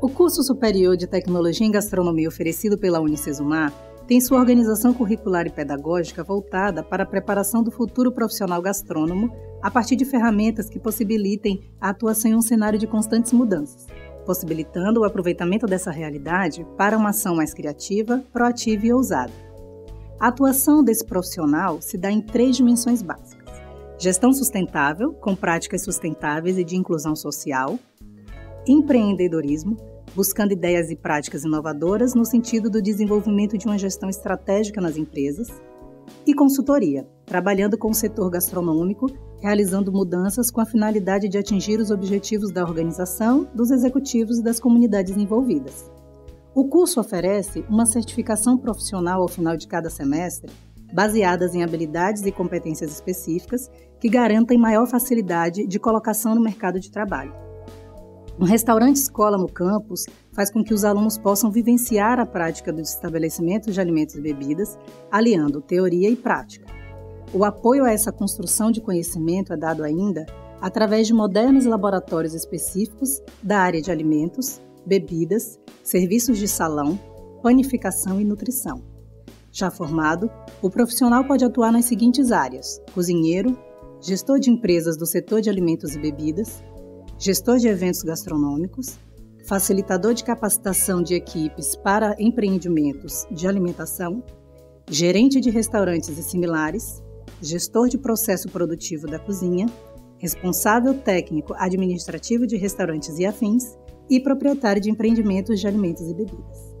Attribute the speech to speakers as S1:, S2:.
S1: O curso superior de Tecnologia em Gastronomia oferecido pela Unicesumar tem sua organização curricular e pedagógica voltada para a preparação do futuro profissional gastrônomo a partir de ferramentas que possibilitem a atuação em um cenário de constantes mudanças, possibilitando o aproveitamento dessa realidade para uma ação mais criativa, proativa e ousada. A atuação desse profissional se dá em três dimensões básicas: gestão sustentável, com práticas sustentáveis e de inclusão social, empreendedorismo, buscando ideias e práticas inovadoras no sentido do desenvolvimento de uma gestão estratégica nas empresas, e consultoria, trabalhando com o setor gastronômico, realizando mudanças com a finalidade de atingir os objetivos da organização, dos executivos e das comunidades envolvidas. O curso oferece uma certificação profissional ao final de cada semestre, baseadas em habilidades e competências específicas que garantem maior facilidade de colocação no mercado de trabalho. Um restaurante escola no campus faz com que os alunos possam vivenciar a prática dos estabelecimentos de alimentos e bebidas, aliando teoria e prática. O apoio a essa construção de conhecimento é dado ainda através de modernos laboratórios específicos da área de alimentos, bebidas, serviços de salão, panificação e nutrição. Já formado, o profissional pode atuar nas seguintes áreas: cozinheiro, gestor de empresas do setor de alimentos e bebidas, gestor de eventos gastronômicos, facilitador de capacitação de equipes para empreendimentos de alimentação, gerente de restaurantes e similares, gestor de processo produtivo da cozinha, responsável técnico administrativo de restaurantes e afins e proprietário de empreendimentos de alimentos e bebidas.